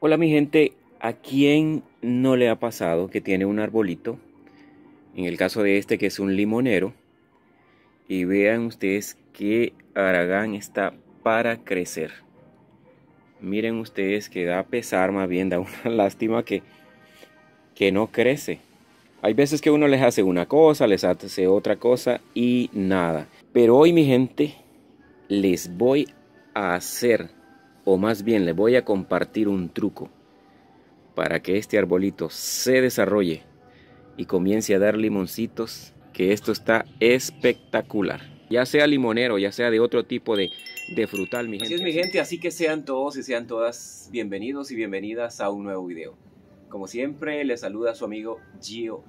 Hola mi gente, ¿a quién no le ha pasado que tiene un arbolito? En el caso de este que es un limonero. Y vean ustedes que Aragán está para crecer. Miren ustedes que da pesar, más bien da una lástima que, que no crece. Hay veces que uno les hace una cosa, les hace otra cosa y nada. Pero hoy mi gente les voy a hacer o más bien le voy a compartir un truco para que este arbolito se desarrolle y comience a dar limoncitos, que esto está espectacular. Ya sea limonero, ya sea de otro tipo de, de frutal, mi gente. Así es mi gente, así que sean todos y sean todas bienvenidos y bienvenidas a un nuevo video. Como siempre, les saluda su amigo Gio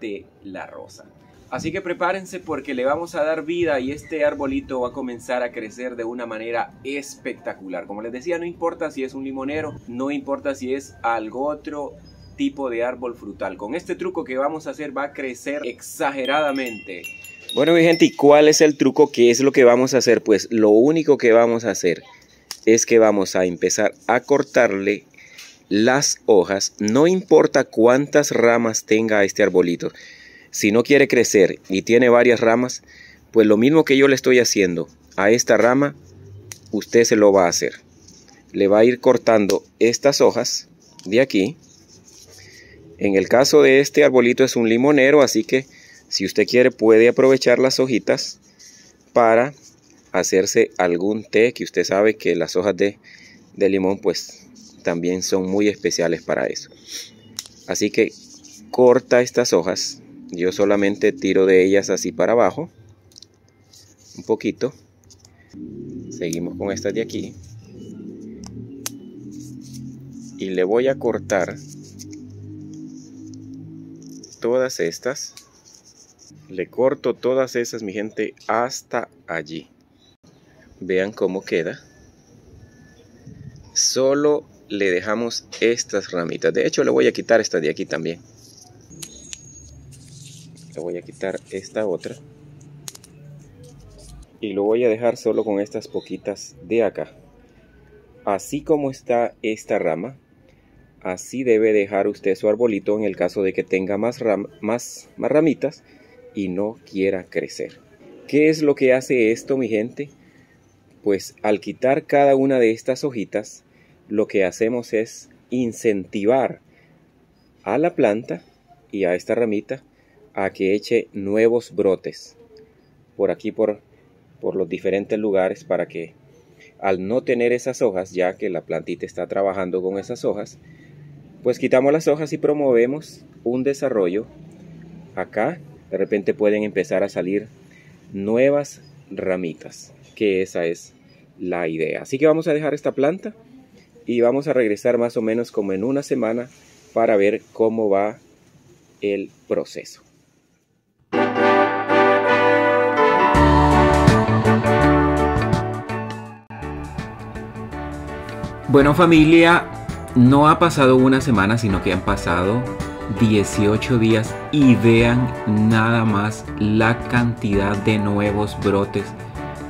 de la Rosa. Así que prepárense porque le vamos a dar vida y este arbolito va a comenzar a crecer de una manera espectacular. Como les decía, no importa si es un limonero, no importa si es algo otro tipo de árbol frutal. Con este truco que vamos a hacer va a crecer exageradamente. Bueno mi gente, ¿y cuál es el truco? ¿Qué es lo que vamos a hacer? Pues lo único que vamos a hacer es que vamos a empezar a cortarle las hojas, no importa cuántas ramas tenga este arbolito. Si no quiere crecer y tiene varias ramas, pues lo mismo que yo le estoy haciendo a esta rama, usted se lo va a hacer. Le va a ir cortando estas hojas de aquí. En el caso de este arbolito es un limonero, así que si usted quiere puede aprovechar las hojitas para hacerse algún té, que usted sabe que las hojas de, de limón pues también son muy especiales para eso. Así que corta estas hojas yo solamente tiro de ellas así para abajo un poquito. Seguimos con estas de aquí. Y le voy a cortar todas estas. Le corto todas esas mi gente hasta allí. Vean cómo queda. Solo le dejamos estas ramitas. De hecho le voy a quitar estas de aquí también le voy a quitar esta otra. Y lo voy a dejar solo con estas poquitas de acá. Así como está esta rama así debe dejar usted su arbolito en el caso de que tenga más, más, más ramitas y no quiera crecer. ¿qué es lo que hace esto mi gente? pues al quitar cada una de estas hojitas lo que hacemos es incentivar a la planta y a esta ramita a que eche nuevos brotes por aquí por, por los diferentes lugares para que al no tener esas hojas ya que la plantita está trabajando con esas hojas pues quitamos las hojas y promovemos un desarrollo. Acá de repente pueden empezar a salir nuevas ramitas que esa es la idea. Así que vamos a dejar esta planta y vamos a regresar más o menos como en una semana para ver cómo va el proceso Bueno familia, no ha pasado una semana, sino que han pasado 18 días y vean nada más la cantidad de nuevos brotes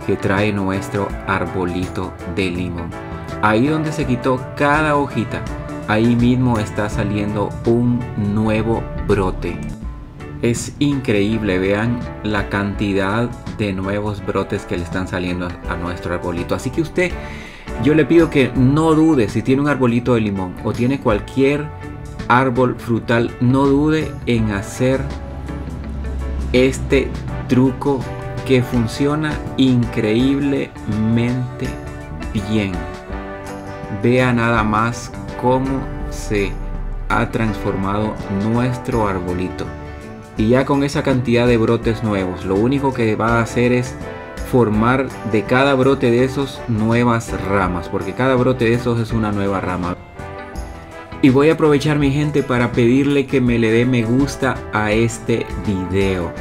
que trae nuestro arbolito de limón. Ahí donde se quitó cada hojita, ahí mismo está saliendo un nuevo brote. Es increíble, vean la cantidad de nuevos brotes que le están saliendo a nuestro arbolito. Así que usted yo le pido que no dude si tiene un arbolito de limón o tiene cualquier árbol frutal, no dude en hacer este truco que funciona increíblemente bien. Vea nada más cómo se ha transformado nuestro arbolito. Y ya con esa cantidad de brotes nuevos, lo único que va a hacer es formar de cada brote de esos nuevas ramas, porque cada brote de esos es una nueva rama. Y voy a aprovechar mi gente para pedirle que me le dé me gusta a este video.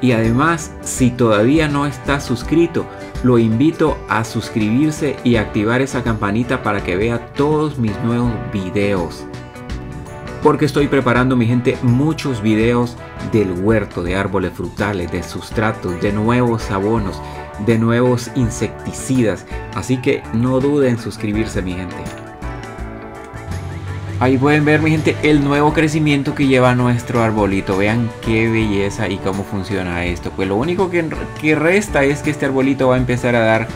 Y además, si todavía no está suscrito, lo invito a suscribirse y activar esa campanita para que vea todos mis nuevos videos. Porque estoy preparando mi gente muchos videos del huerto, de árboles frutales, de sustratos, de nuevos abonos de nuevos insecticidas. Así que no duden en suscribirse mi gente. Ahí pueden ver mi gente el nuevo crecimiento que lleva nuestro arbolito. Vean qué belleza y cómo funciona esto. Pues lo único que, que resta es que este arbolito va a empezar a dar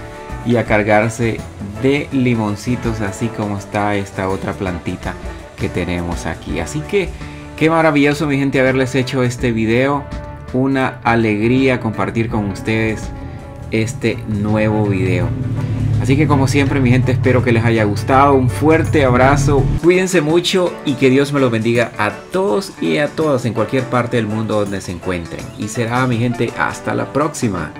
y a cargarse de limoncitos así como está esta otra plantita que tenemos aquí. Así que qué maravilloso mi gente haberles hecho este video. Una alegría compartir con ustedes este nuevo video. Así que como siempre mi gente espero que les haya gustado. Un fuerte abrazo. Cuídense mucho y que Dios me los bendiga a todos y a todas en cualquier parte del mundo donde se encuentren. Y será mi gente hasta la próxima.